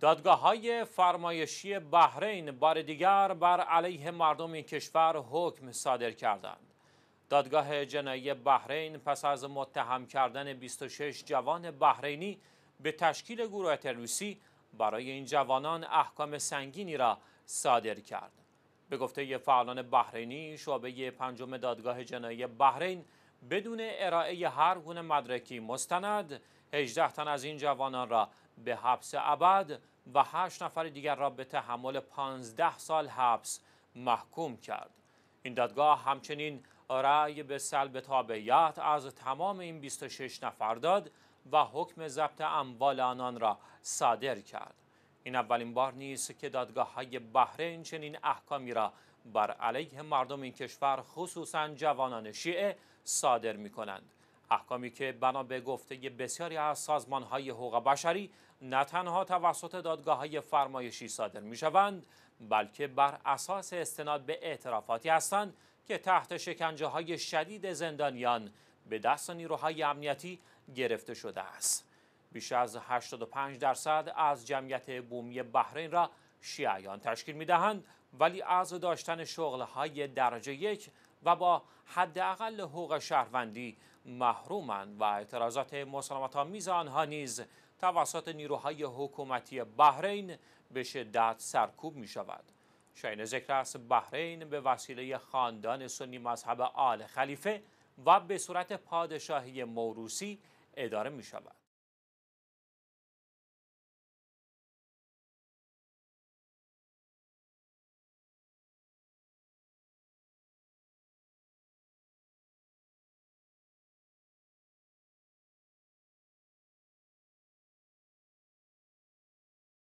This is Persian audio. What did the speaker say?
دادگاه های فرمایشی بحرین بار دیگر بر علیه مردم این کشور حکم صادر کردند. دادگاه جنایی بحرین پس از متهم کردن 26 جوان بحرینی به تشکیل گروه تروریستی برای این جوانان احکام سنگینی را صادر کرد. به گفته فعالان بحرینی شعبه پنجم دادگاه جنایی بحرین بدون ارائه هر گونه مدرکی مستند 18 تن از این جوانان را به حبس ابد و 8 نفر دیگر را به تحمل 15 سال حبس محکوم کرد. این دادگاه همچنین رأی به سلب تابعیت از تمام این 26 نفر داد و حکم ضبط اموال آنان را صادر کرد. این اولین بار نیست که دادگاه های بحرین چنین احکامی را بر علیه مردم این کشور خصوصا جوانان شیعه صادر می کنند. احکامی که بنا به گفته بسیاری از سازمان های حقوق بشری نه تنها توسط دادگاه های فرمایشی صادر می شوند بلکه بر اساس استناد به اعترافاتی هستند که تحت شکنجه های شدید زندانیان به دست نیروهای امنیتی گرفته شده است. بیش از 85 درصد از جمعیت بومی بحرین را شیعیان تشکیل می دهند ولی از داشتن شغل های درجه یک و با حداقل حقوق شهروندی محرومند و اعتراضات مسالمت آمیز آنها نیز توسط نیروهای حکومتی بحرین به شدت سرکوب می شود. شاین ذکر است بحرین به وسیله خاندان سنی مذهب آل خلیفه و به صورت پادشاهی موروسی اداره می شود.